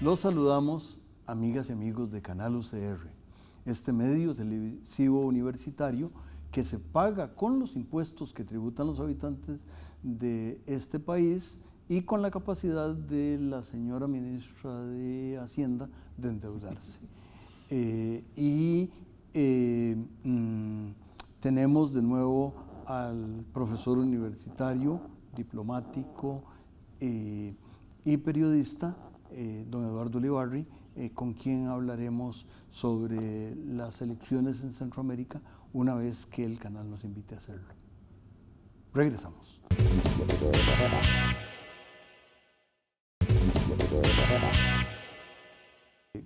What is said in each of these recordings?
Los saludamos, amigas y amigos de Canal UCR, este medio televisivo universitario que se paga con los impuestos que tributan los habitantes de este país y con la capacidad de la señora ministra de Hacienda de endeudarse. Eh, y eh, mm, tenemos de nuevo al profesor universitario, diplomático eh, y periodista, don Eduardo Olivarri, eh, con quien hablaremos sobre las elecciones en Centroamérica una vez que el canal nos invite a hacerlo. Regresamos.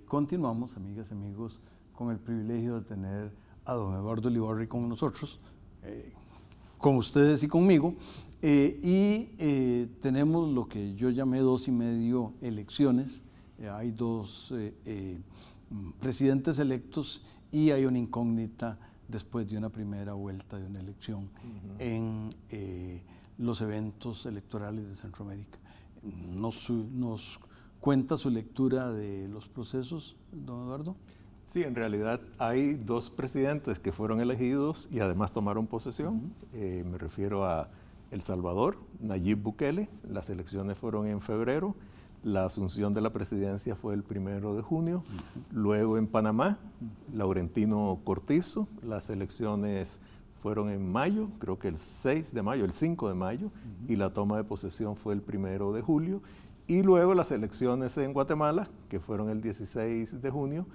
Continuamos, amigas y amigos, con el privilegio de tener a don Eduardo Olivarri con nosotros, eh, con ustedes y conmigo, eh, y tenemos lo que yo llamé dos y medio elecciones. Eh, hay dos presidentes electos y hay una incógnita después de una primera vuelta de una elección en los eventos electorales de Centroamérica. Nos, ¿Nos cuenta su lectura de los procesos, don Eduardo? Sí, en realidad hay dos presidentes que fueron elegidos y además tomaron posesión. me refiero a el Salvador, Nayib Bukele, las elecciones fueron en febrero, la asunción de la presidencia fue el primero de junio, luego en Panamá, Laurentino Cortizo, las elecciones fueron en mayo, creo que el 6 de mayo, el 5 de mayo, y la toma de posesión fue el primero de julio, y luego las elecciones en Guatemala, que fueron el 16 de junio,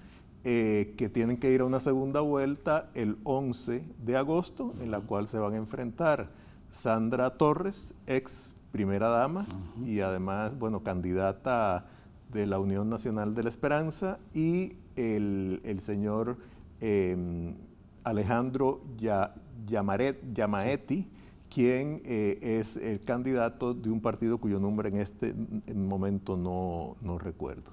eh, que tienen que ir a una segunda vuelta el 11 de agosto, en la cual se van a enfrentar Sandra Torres, ex primera dama y además, bueno, candidata de la Unión Nacional de la Esperanza y el, señor em, Alejandro Yamaetti, quien eh, es el candidato de un partido cuyo nombre en este momento no, recuerdo.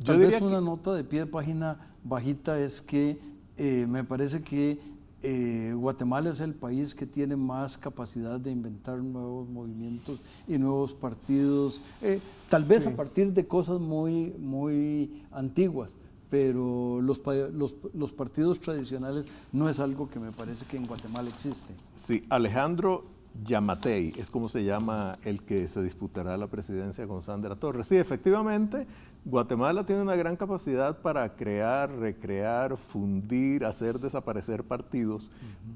Yo Tal vez una nota de pie de página bajita es que eh, me parece que eh, Guatemala es el país que tiene más capacidad de inventar nuevos movimientos y nuevos partidos, eh, tal vez a partir de cosas muy, muy antiguas, pero los, los, los, partidos tradicionales no es algo que me parece que en Guatemala existe. Sí, Alejandro Yamatei es como se llama el que se disputará la presidencia con Sandra Torres. Sí, efectivamente, Guatemala tiene una gran capacidad para crear, recrear, fundir, hacer desaparecer partidos,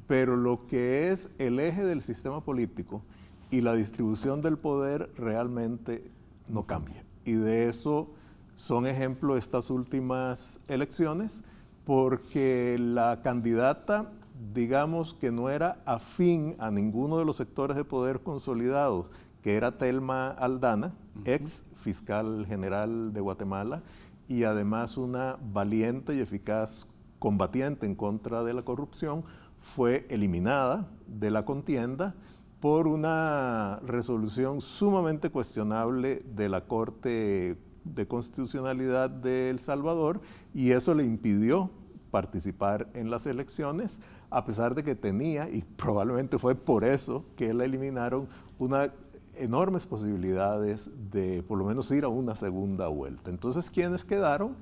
pero lo que es el eje del sistema político y la distribución del poder realmente no cambia. Y de eso son ejemplo estas últimas elecciones, porque la candidata, digamos que no era afín a ninguno de los sectores de poder consolidados, que era Telma Aldana, ex fiscal general de Guatemala y además una valiente y eficaz combatiente en contra de la corrupción, fue eliminada de la contienda por una resolución sumamente cuestionable de la Corte de Constitucionalidad de El Salvador y eso le impidió participar en las elecciones, a pesar de que tenía, y probablemente fue por eso que la eliminaron, una enormes posibilidades de por lo menos ir a una segunda vuelta. Entonces, ¿quiénes quedaron?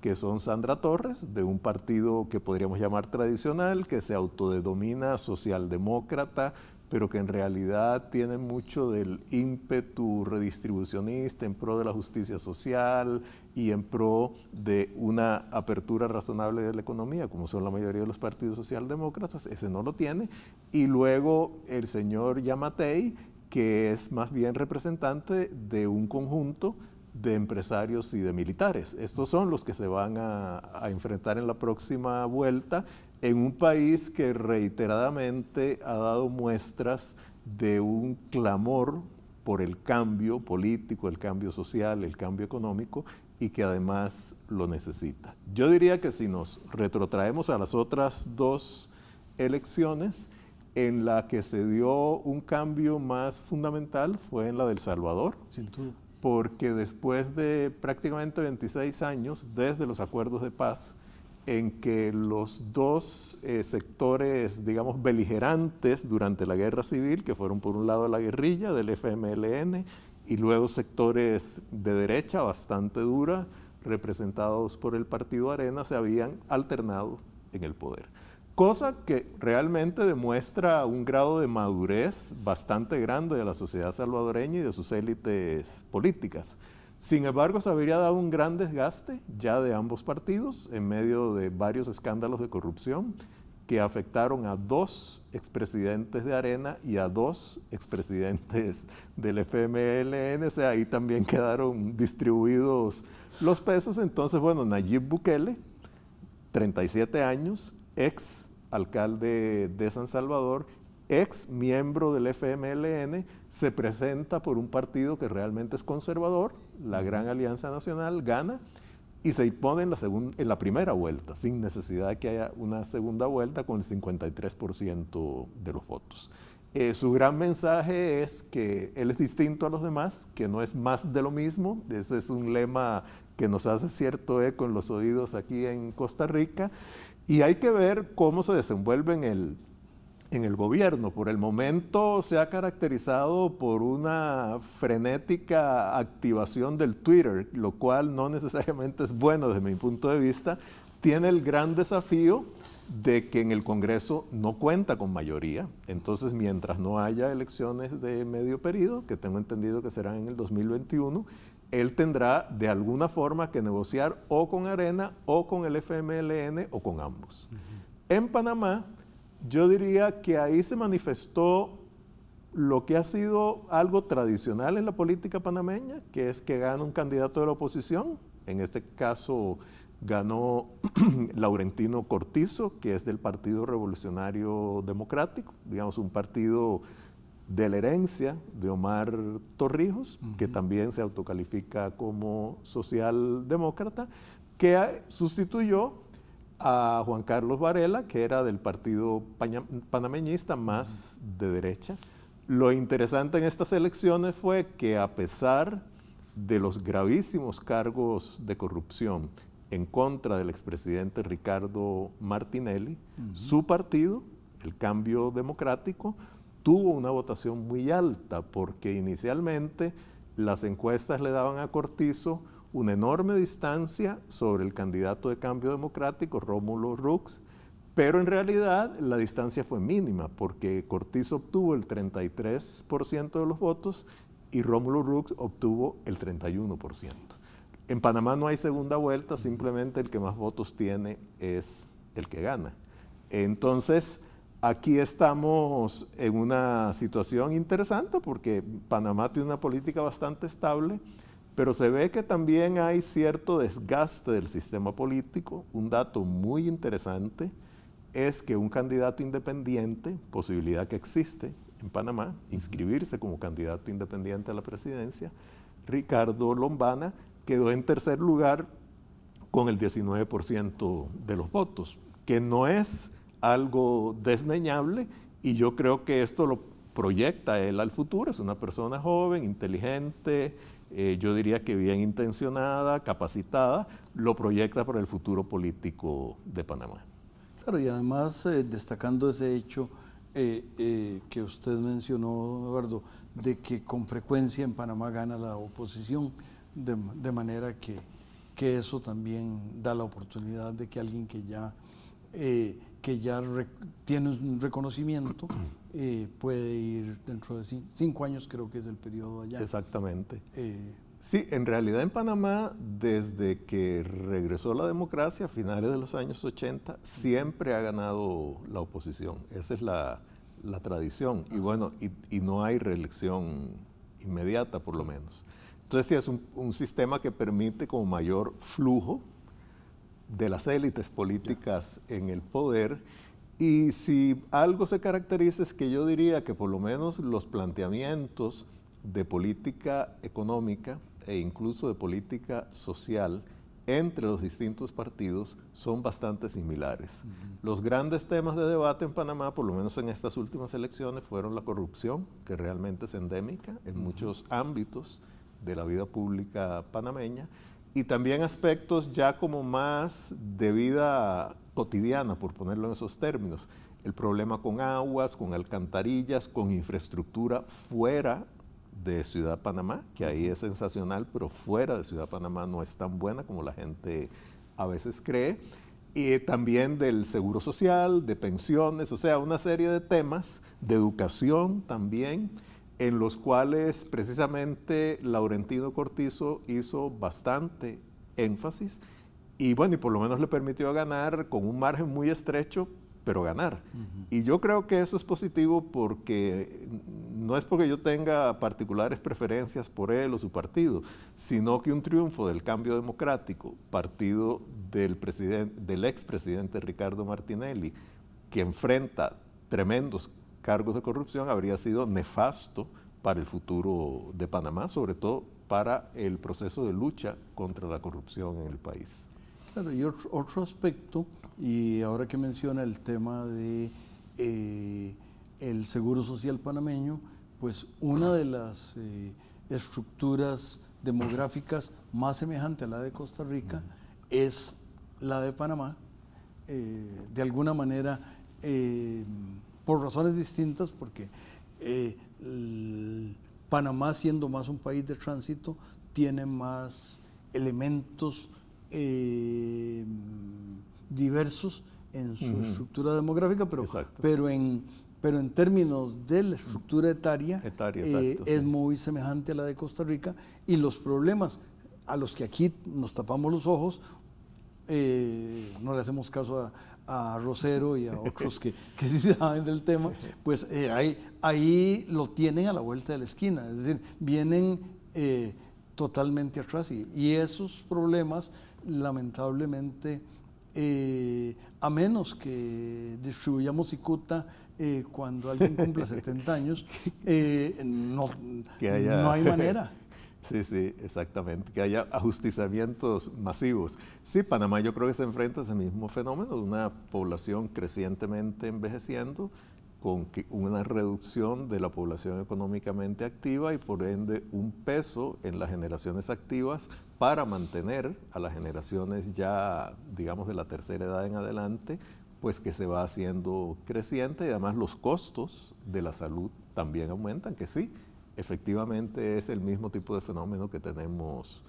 Que son Sandra Torres, de un partido que podríamos llamar tradicional, que se autodenomina socialdemócrata, pero que en realidad tiene mucho del ímpetu redistribucionista en pro de la justicia social y en pro de una apertura razonable de la economía, como son la mayoría de los partidos socialdemócratas, ese no lo tiene. Y luego el señor Yamatei, que es más bien representante de un conjunto de empresarios y de militares. Estos son los que se van a, enfrentar en la próxima vuelta en un país que reiteradamente ha dado muestras de un clamor por el cambio político, el cambio social, el cambio económico y que además lo necesita. Yo diría que si nos retrotraemos a las otras dos elecciones en la que se dio un cambio más fundamental fue en la del Salvador. Porque después de prácticamente 26 años, desde los acuerdos de paz, en que los dos eh, sectores, digamos, beligerantes durante la guerra civil, que fueron por un lado la guerrilla del FMLN y luego sectores de derecha bastante dura, representados por el Partido Arena, se habían alternado en el poder. Cosa que realmente demuestra un grado de madurez bastante grande de la sociedad salvadoreña y de sus élites políticas. Sin embargo, se habría dado un gran desgaste ya de ambos partidos en medio de varios escándalos de corrupción que afectaron a dos expresidentes de Arena y a dos expresidentes del FMLN. O ahí también quedaron distribuidos los pesos. Entonces, bueno, Nayib Bukele, 37 años, ex alcalde de San Salvador, ex miembro del FMLN, se presenta por un partido que realmente es conservador, la Gran Alianza Nacional gana y se impone en la, en la primera vuelta, sin necesidad de que haya una segunda vuelta con el 53% de los votos. Eh, su gran mensaje es que él es distinto a los demás, que no es más de lo mismo. Ese es un lema que nos hace cierto eco en los oídos aquí en Costa Rica. Y hay que ver cómo se desenvuelve en el, en el gobierno. Por el momento se ha caracterizado por una frenética activación del Twitter, lo cual no necesariamente es bueno desde mi punto de vista. Tiene el gran desafío de que en el Congreso no cuenta con mayoría. Entonces, mientras no haya elecciones de medio periodo, que tengo entendido que serán en el 2021, él tendrá de alguna forma que negociar o con Arena o con el FMLN o con ambos. En Panamá, yo diría que ahí se manifestó lo que ha sido algo tradicional en la política panameña, que es que gana un candidato de la oposición, en este caso ganó Laurentino Cortizo, que es del Partido Revolucionario Democrático, digamos un partido de la herencia de Omar Torrijos, que también se autocalifica como socialdemócrata, que sustituyó a Juan Carlos Varela, que era del partido panameñista más de derecha. Lo interesante en estas elecciones fue que a pesar de los gravísimos cargos de corrupción en contra del expresidente Ricardo Martinelli, su partido, el Cambio Democrático, tuvo una votación muy alta porque inicialmente las encuestas le daban a Cortizo una enorme distancia sobre el candidato de cambio democrático, Rómulo Rux, pero en realidad la distancia fue mínima porque Cortizo obtuvo el 33% de los votos y Rómulo Rux obtuvo el 31%. En Panamá no hay segunda vuelta, simplemente el que más votos tiene es el que gana. Entonces, Aquí estamos en una situación interesante porque Panamá tiene una política bastante estable, pero se ve que también hay cierto desgaste del sistema político. Un dato muy interesante es que un candidato independiente, posibilidad que existe en Panamá, inscribirse como candidato independiente a la presidencia, Ricardo Lombana quedó en tercer lugar con el 19% de los votos, que no es algo desdeñable y yo creo que esto lo proyecta él al futuro. Es una persona joven, inteligente, eh, yo diría que bien intencionada, capacitada, lo proyecta para el futuro político de Panamá. Claro, y además eh, destacando ese hecho eh, que usted mencionó, Eduardo, de que con frecuencia en Panamá gana la oposición, de, manera que, que, eso también da la oportunidad de que alguien que ya que ya tiene un reconocimiento, eh, puede ir dentro de cinco, años, creo que es el periodo allá. Exactamente. Eh, sí, en realidad en Panamá, desde que regresó la democracia a finales de los años 80, siempre ha ganado la oposición. Esa es la, tradición. Y bueno, y, no hay reelección inmediata, por lo menos. Entonces, sí, es un, un sistema que permite como mayor flujo de las élites políticas en el poder. Y si algo se caracteriza es que yo diría que por lo menos los planteamientos de política económica e incluso de política social entre los distintos partidos son bastante similares. Los grandes temas de debate en Panamá, por lo menos en estas últimas elecciones, fueron la corrupción, que realmente es endémica en muchos ámbitos de la vida pública panameña, y también aspectos ya como más de vida cotidiana, por ponerlo en esos términos. El problema con aguas, con alcantarillas, con infraestructura fuera de Ciudad Panamá, que ahí es sensacional, pero fuera de Ciudad Panamá no es tan buena como la gente a veces cree. Y también del seguro social, de pensiones, o sea, una serie de temas, de educación también, en los cuales precisamente Laurentino Cortizo hizo bastante énfasis y bueno, y por lo menos le permitió ganar con un margen muy estrecho, pero ganar. Y yo creo que eso es positivo porque no es porque yo tenga particulares preferencias por él o su partido, sino que un triunfo del cambio democrático, partido del, del expresidente Ricardo Martinelli, que enfrenta tremendos cargos de corrupción, habría sido nefasto para el futuro de Panamá, sobre todo para el proceso de lucha contra la corrupción en el país. Claro, y otro aspecto y ahora que menciona el tema de eh, el seguro social panameño, pues una de las eh, estructuras demográficas más semejante a la de Costa Rica es la de Panamá. Eh, de alguna manera, por razones distintas, porque Panamá, siendo más un país de tránsito, tiene más elementos diversos en su estructura demográfica, pero, pero, en, pero en términos de la estructura etaria, eh, es muy semejante a la de Costa Rica y los problemas a los que aquí nos tapamos los ojos, eh, no le hacemos caso a, Rosero y a otros que, que, sí saben del tema, pues eh, ahí, ahí lo tienen a la vuelta de la esquina, es decir, vienen totalmente atrás y, y esos problemas lamentablemente eh, a menos que distribuyamos Icuta eh, cuando alguien cumpla 70 años, eh, no, no hay manera. Sí, sí, exactamente, que haya ajustizamientos masivos. Sí, Panamá yo creo que se enfrenta a ese mismo fenómeno una población crecientemente envejeciendo, con una reducción de la población económicamente activa y por ende un peso en las generaciones activas para mantener a las generaciones ya, digamos, de la tercera edad en adelante, pues que se va haciendo creciente y además los costos de la salud también aumentan, que sí, efectivamente es el mismo tipo de fenómeno que tenemos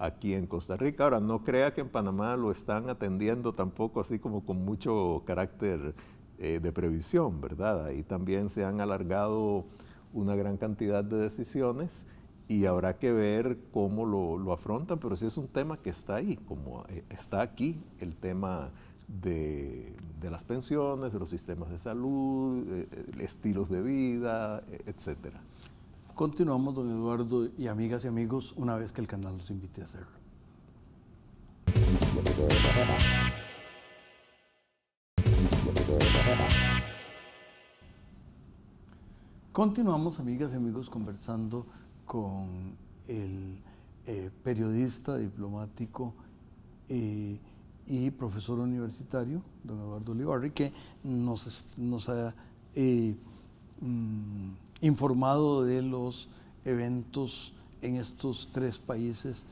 aquí en Costa Rica. Ahora, no crea que en Panamá lo están atendiendo tampoco así como con mucho carácter eh, de previsión, ¿verdad? Ahí también se han alargado una gran cantidad de decisiones y habrá que ver cómo lo, afrontan, pero sí es un tema que está ahí, como eh, está aquí el tema de, las pensiones, de los sistemas de salud, eh, estilos de vida, etcétera. Continuamos, don Eduardo, y amigas y amigos, una vez que el canal nos invite a hacerlo. Continuamos, amigas y amigos, conversando con el eh, periodista, diplomático eh, y profesor universitario, don Eduardo Olivarri, que nos, nos ha eh, mm, informado de los eventos en estos tres países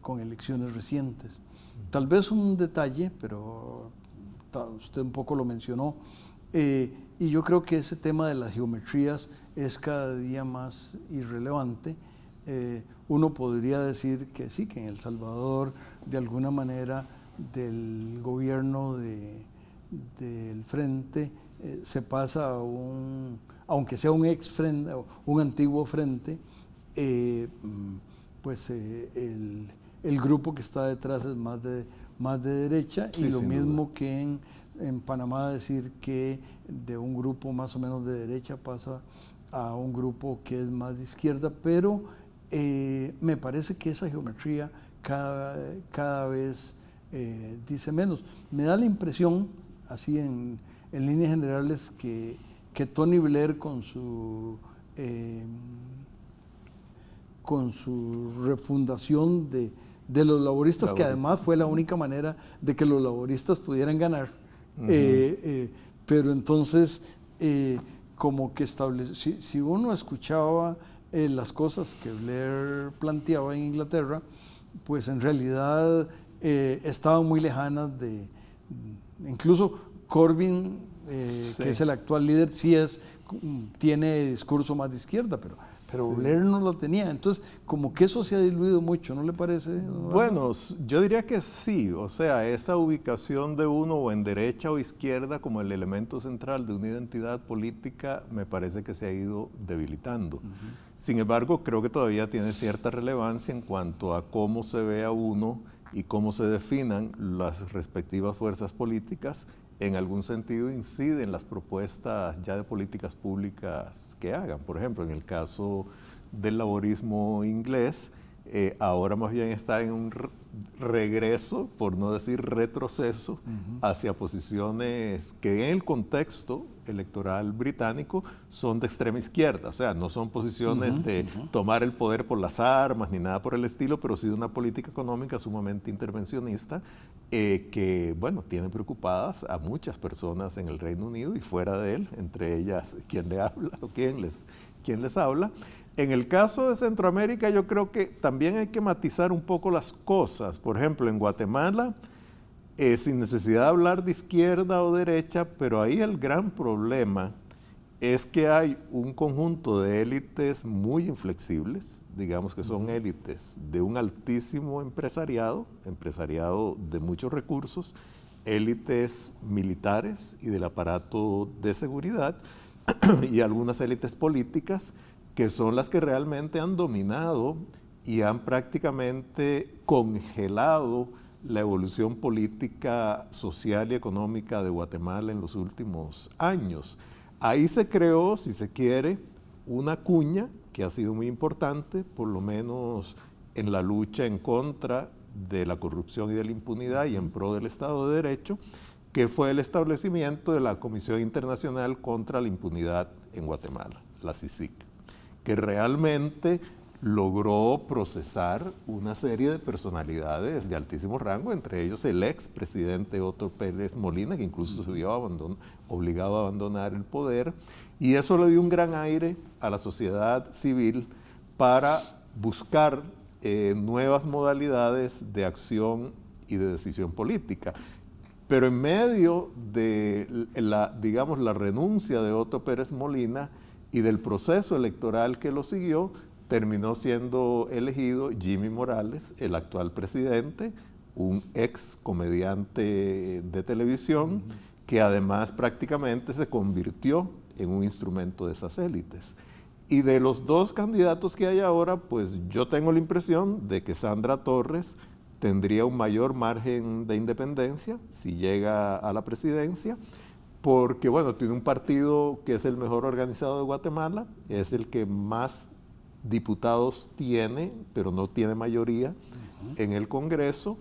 con elecciones recientes. Tal vez un detalle, pero usted un poco lo mencionó, y yo creo que ese tema de las geometrías es cada día más irrelevante. Eh, uno podría decir que sí, que en El Salvador, de alguna manera, del gobierno del frente eh, se pasa a un, aunque sea un ex frente, un antiguo frente, eh, pues el, grupo que está detrás es más de, más de derecha y lo mismo que en en Panamá decir que de un grupo más o menos de derecha pasa a un grupo que es más de izquierda, pero eh, me parece que esa geometría cada, cada vez eh, dice menos. Me da la impresión, así en, en líneas generales, que, que, Tony Blair con su, eh, con su refundación de, de los laboristas, que además fue la única manera de que los laboristas pudieran ganar. Eh, eh, pero entonces, eh, como que establece, si, si, uno escuchaba las cosas que Blair planteaba en Inglaterra, pues en realidad estaban muy lejanas de, incluso Corbyn, que es el actual líder, sí es tiene discurso más de izquierda, pero, pero Blair no lo tenía. Entonces, como que eso se ha diluido mucho, ¿no le parece? Bueno, yo diría que sí. O sea, esa ubicación de uno o en derecha o izquierda como el elemento central de una identidad política me parece que se ha ido debilitando. Sin embargo, creo que todavía tiene cierta relevancia en cuanto a cómo se ve a uno y cómo se definan las respectivas fuerzas políticas en algún sentido incide en las propuestas ya de políticas públicas que hagan. Por ejemplo, en el caso del laborismo inglés, eh, ahora más bien está en un regreso, por no decir retroceso, hacia posiciones que en el contexto electoral británico son de extrema izquierda, o sea, no son posiciones de tomar el poder por las armas ni nada por el estilo, pero sí de una política económica sumamente intervencionista eh, que, bueno, tiene preocupadas a muchas personas en el Reino Unido y fuera de él, entre ellas quien le habla o quien les, quien les habla. En el caso de Centroamérica yo creo que también hay que matizar un poco las cosas. Por ejemplo, en Guatemala, eh, sin necesidad de hablar de izquierda o derecha, pero ahí el gran problema es que hay un conjunto de élites muy inflexibles, digamos que son élites de un altísimo empresariado, empresariado de muchos recursos, élites militares y del aparato de seguridad y algunas élites políticas que son las que realmente han dominado y han prácticamente congelado la evolución política, social y económica de Guatemala en los últimos años. Ahí se creó, si se quiere, una cuña que ha sido muy importante, por lo menos en la lucha en contra de la corrupción y de la impunidad y en pro del Estado de Derecho, que fue el establecimiento de la Comisión Internacional contra la Impunidad en Guatemala, la CICIC que realmente logró procesar una serie de personalidades de altísimo rango, entre ellos el ex presidente Otto Pérez Molina, que incluso se vio obligado a abandonar el poder, y eso le dio un gran aire a la sociedad civil para buscar eh, nuevas modalidades de acción y de decisión política. Pero en medio de la, digamos, la renuncia de Otto Pérez Molina, y del proceso electoral que lo siguió, terminó siendo elegido Jimmy Morales, el actual presidente, un ex comediante de televisión, que además prácticamente se convirtió en un instrumento de esas élites. Y de los dos candidatos que hay ahora, pues yo tengo la impresión de que Sandra Torres tendría un mayor margen de independencia si llega a la presidencia porque bueno, tiene un partido que es el mejor organizado de Guatemala, es el que más diputados tiene, pero no tiene mayoría en el Congreso,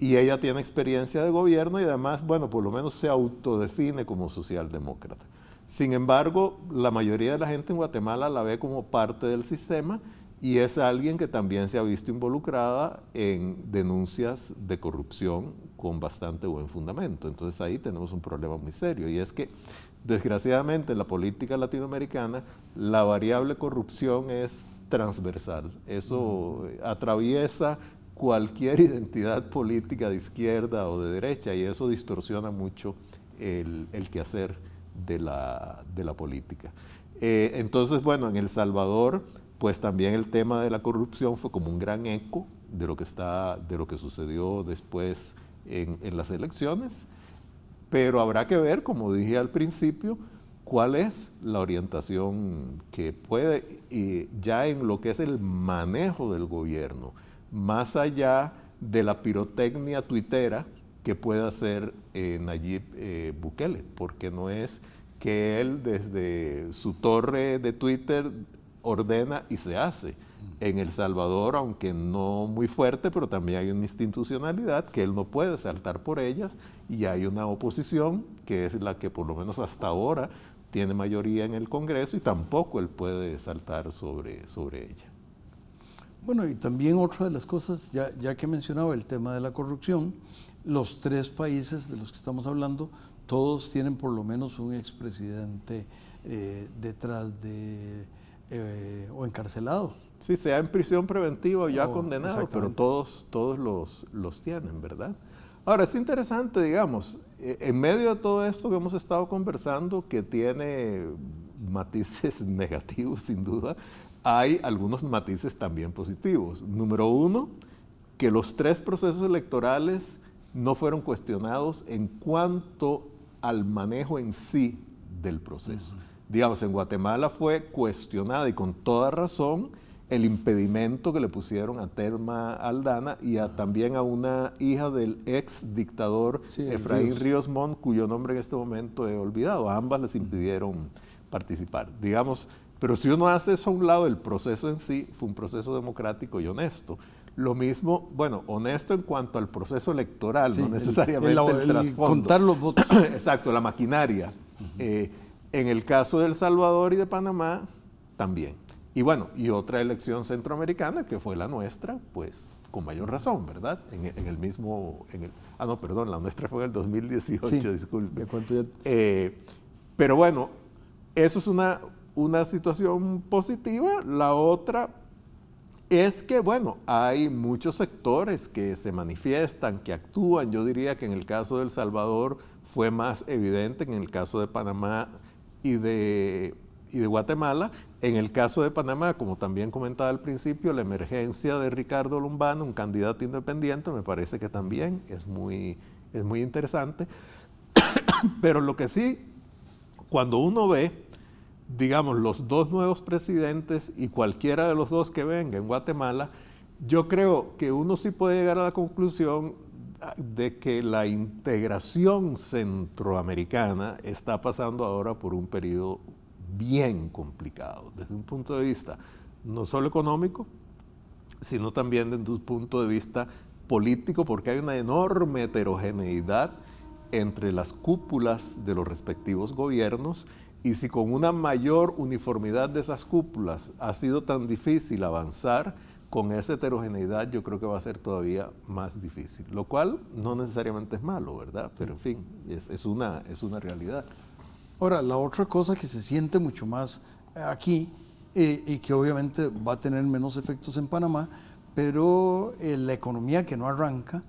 y ella tiene experiencia de gobierno y además, bueno, por lo menos se autodefine como socialdemócrata. Sin embargo, la mayoría de la gente en Guatemala la ve como parte del sistema y es alguien que también se ha visto involucrada en denuncias de corrupción con bastante buen fundamento. Entonces ahí tenemos un problema muy serio y es que desgraciadamente en la política latinoamericana la variable corrupción es transversal. Eso atraviesa cualquier identidad política de izquierda o de derecha y eso distorsiona mucho el, quehacer de la, política. Eh, entonces, bueno, en El Salvador pues también el tema de la corrupción fue como un gran eco de lo que, está, de lo que sucedió después en, las elecciones, pero habrá que ver, como dije al principio, cuál es la orientación que puede, ya en lo que es el manejo del gobierno, más allá de la pirotecnia tuitera que puede hacer eh, Nayib eh, Bukele, porque no es que él desde su torre de Twitter ordena y se hace. En El Salvador, aunque no muy fuerte, pero también hay una institucionalidad que él no puede saltar por ellas y hay una oposición que es la que por lo menos hasta ahora tiene mayoría en el Congreso y tampoco él puede saltar sobre, sobre ella. Bueno, y también otra de las cosas, ya, ya que mencionaba el tema de la corrupción, los tres países de los que estamos hablando, todos tienen por lo menos un expresidente eh, detrás de eh, o encarcelado. Sí, sea en prisión preventiva o ya condenado, pero todos, todos los, los tienen, ¿verdad? Ahora, es interesante, digamos, eh, en medio de todo esto que hemos estado conversando, que tiene matices negativos sin duda, hay algunos matices también positivos. Número uno, que los tres procesos electorales no fueron cuestionados en cuanto al manejo en sí del proceso. Digamos, en Guatemala fue cuestionada y con toda razón el impedimento que le pusieron a Terma Aldana y también a una hija del ex dictador Efraín Ríos. Montt, cuyo nombre en este momento he olvidado. A ambas les impidieron participar. Digamos, pero si uno hace eso a un lado, el proceso en sí fue un proceso democrático y honesto. Lo mismo, bueno, honesto en cuanto al proceso electoral, no necesariamente el, trasfondo. Contar los votos. Exacto, la maquinaria. Eh, en el caso de El Salvador y de Panamá, también. Y bueno, y otra elección centroamericana, que fue la nuestra, pues con mayor razón, ¿verdad? En, el mismo, en el, ah, no, perdón, la nuestra fue en el 2018, disculpe. Eh, pero bueno, eso es una, una situación positiva. La otra es que, bueno, hay muchos sectores que se manifiestan, que actúan. Yo diría que en el caso de El Salvador fue más evidente que en el caso de Panamá y de, y de Guatemala. En el caso de Panamá, como también comentaba al principio, la emergencia de Ricardo Lombano, un candidato independiente, me parece que también es muy, es muy interesante. Pero lo que sí, cuando uno ve digamos, los dos nuevos presidentes y cualquiera de los dos que venga en Guatemala, yo creo que uno sí puede llegar a la conclusión de que la integración centroamericana está pasando ahora por un periodo bien complicado, desde un punto de vista no solo económico, sino también desde un punto de vista político, porque hay una enorme heterogeneidad entre las cúpulas de los respectivos gobiernos y si con una mayor uniformidad de esas cúpulas ha sido tan difícil avanzar, con esa heterogeneidad yo creo que va a ser todavía más difícil, lo cual no necesariamente es malo, ¿verdad? Pero en fin, es, una, es una realidad. Ahora, la otra cosa que se siente mucho más aquí eh, y que obviamente va a tener menos efectos en Panamá, pero eh, la economía que no arranca,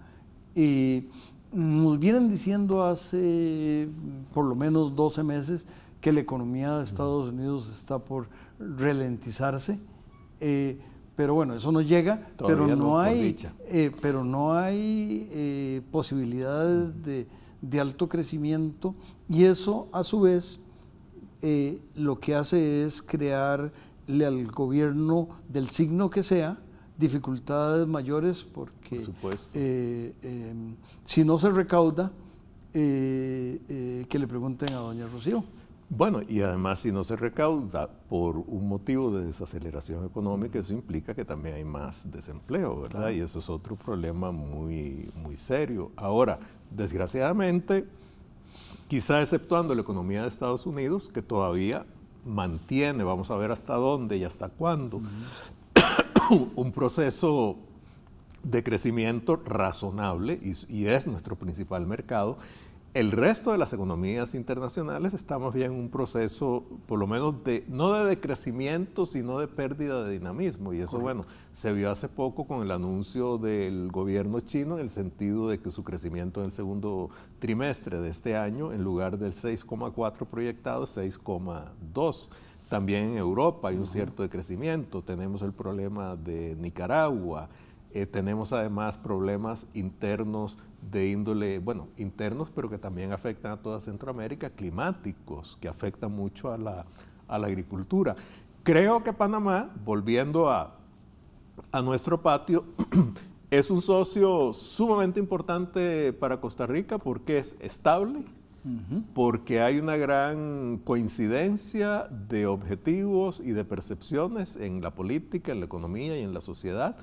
y nos vienen diciendo hace por lo menos 12 meses que la economía de Estados Unidos está por ralentizarse. Eh, pero bueno, eso no llega, pero no, hay, eh, pero no hay eh, posibilidades de, alto crecimiento y eso a su vez lo que hace es crearle al gobierno del signo que sea dificultades mayores porque si no se recauda, que le pregunten a doña Rocío. Bueno, y además si no se recauda por un motivo de desaceleración económica, eso implica que también hay más desempleo, ¿verdad? Y eso es otro problema muy, muy serio. Ahora, desgraciadamente, quizá exceptuando la economía de Estados Unidos, que todavía mantiene, vamos a ver hasta dónde y hasta cuándo, un proceso de crecimiento razonable, y es nuestro principal mercado, el resto de las economías internacionales estamos bien en un proceso, por lo menos, de, no de decrecimiento, sino de pérdida de dinamismo. Y eso, bueno, se vio hace poco con el anuncio del gobierno chino en el sentido de que su crecimiento en el segundo trimestre de este año, en lugar del 6,4 proyectado, 6,2. También en Europa hay un cierto decrecimiento. Tenemos el problema de Nicaragua. Eh, tenemos además problemas internos de índole, bueno, internos, pero que también afectan a toda Centroamérica, climáticos, que afectan mucho a la, agricultura. Creo que Panamá, volviendo a, nuestro patio, es un socio sumamente importante para Costa Rica porque es estable, porque hay una gran coincidencia de objetivos y de percepciones en la política, en la economía y en la sociedad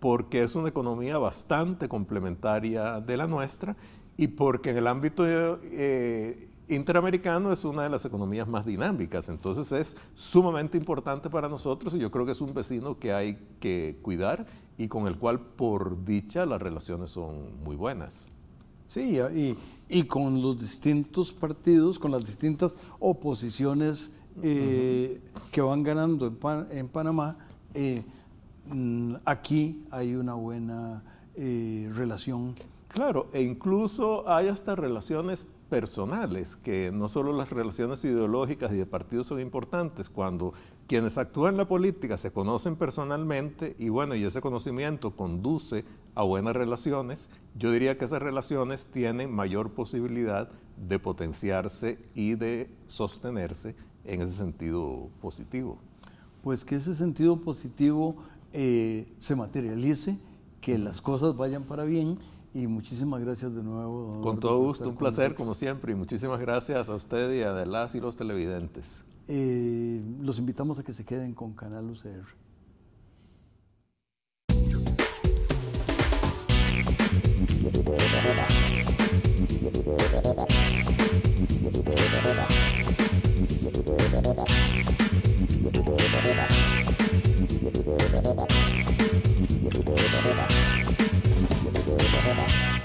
porque es una economía bastante complementaria de la nuestra y porque en el ámbito eh, interamericano es una de las economías más dinámicas, entonces es sumamente importante para nosotros y yo creo que es un vecino que hay que cuidar y con el cual por dicha las relaciones son muy buenas. Sí, y, con los distintos partidos, con las distintas oposiciones eh, que van ganando en, Panamá, eh, aquí hay una buena eh, relación. Claro, e incluso hay hasta relaciones personales, que no solo las relaciones ideológicas y de partidos son importantes, cuando quienes actúan en la política se conocen personalmente y bueno, y ese conocimiento conduce a buenas relaciones, yo diría que esas relaciones tienen mayor posibilidad de potenciarse y de sostenerse en ese sentido positivo. Pues que ese sentido positivo eh, se materialice, que las cosas vayan para bien y muchísimas gracias de nuevo. Con todo gusto, un placer como siempre y muchísimas gracias a usted y a las y los televidentes. Eh, los invitamos a que se queden con Canal UCR. Thank you.